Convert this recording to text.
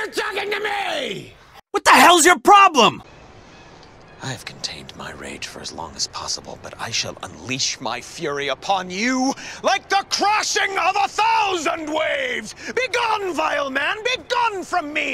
you're talking to me! What the hell's your problem? I have contained my rage for as long as possible, but I shall unleash my fury upon you like the crashing of a thousand waves! Begone, vile man! Begone from me!